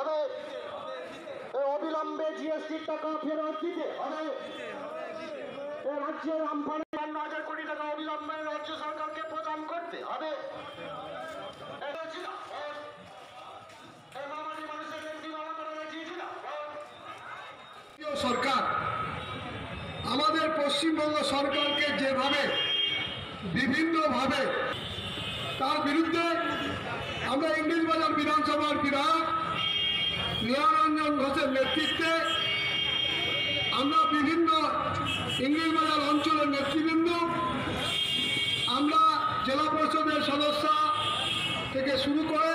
হবে অবিলম্বে জিএসটির টাকা ফেরত দিতে হবে। রাজ্যের আমফানে বান্ন হাজার কোটি টাকা অবিলম্বে রাজ্য সরকারকে প্রদান করতে হবে। সরকার আমাদের পশ্চিমবঙ্গ সরকারকে যেভাবে, বিভিন্নভাবে তার বিরুদ্ধে আমরা ইংলিশ বাজার বিধানসভার বিধায়ক নিয়ারঞ্জন ঘোষের নেতৃত্বে আমরা বিভিন্ন ইংলিশ বাজার অঞ্চলের নেতৃবৃন্দ, আমরা জেলা পরিষদের সদস্য থেকে শুরু করে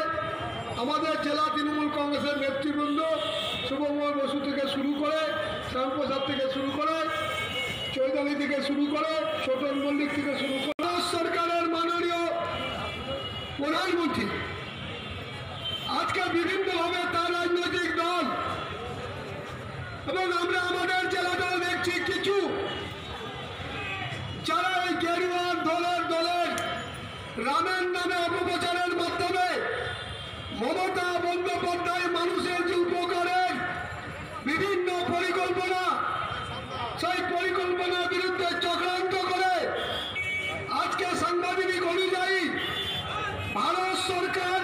আমাদের জেলা তৃণমূল কংগ্রেসের নেতৃবৃন্দ শুভময় বসু থেকে শুরু করে শ্যামপ্রসাদ থেকে শুরু করে চৈতালি থেকে শুরু করে ছোটন মল্লিক থেকে এবং আমরা আমাদের জেলাটাও দেখছি কিছু। যারা এই দলের দলের রামের নামে অপপ্রচারের মাধ্যমে মমতা বন্দ্যোপাধ্যায় মানুষের যে উপকারের বিভিন্ন পরিকল্পনা, সেই পরিকল্পনার বিরুদ্ধে চক্রান্ত করে আজকে সাংবাদিক অনুযায়ী ভারত সরকার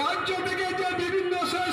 রাজ্য থেকে যে বিভিন্ন শেষ